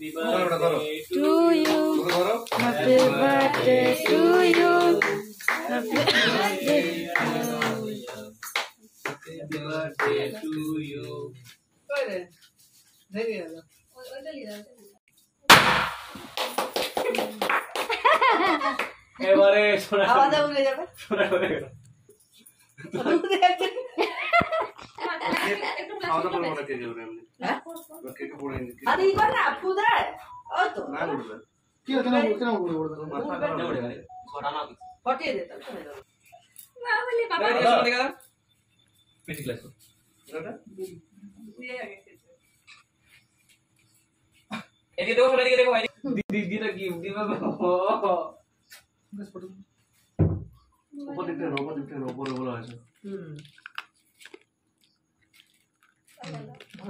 Happy করো, করো। birthday to you. ওকে ধরো Happy birthday to you. Happy birthday. Happy birthday to you. এবারে সোনা আওয়াজে উড়ে যাবে সোনা হয়ে গেল। এদিকে দেখো এদিকে দেখো দিদিটা কি দিবা উপর দিকটা উপর দিকটা উপরে বলা হয়েছে। হুম।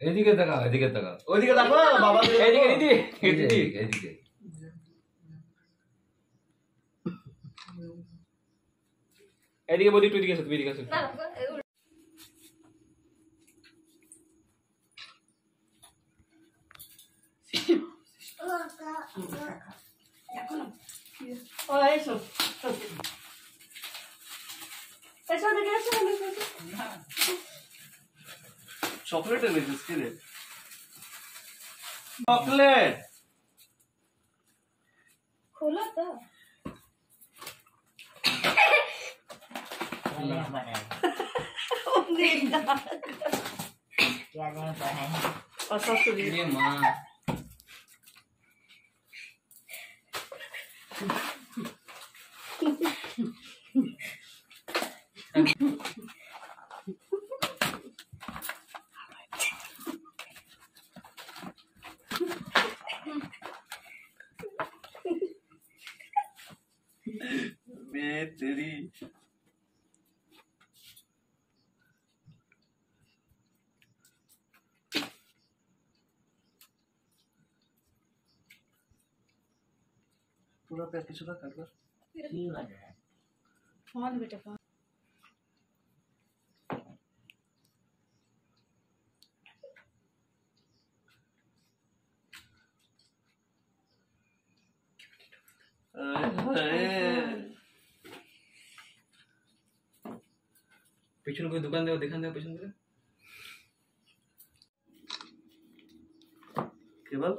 এদিকে তাকা এদিকে তাকা। ওইদিকে দেখো বাবা এদিকে দিদি দিদি এদিকে এদিকে এদিকে। বৌদি তুই এদিকে এসো তুমি এদিকে এসো। ও এসো এসো। দেখে এসো। চকলেট এনেছিস কি রে চকলেট খোলো তো माँ में तेरी पूरा पैर पूरा कर कर फ़ोन बेटा পিছনে কোই দোকান দেও দেখান দেও পিছন দিকে কেবল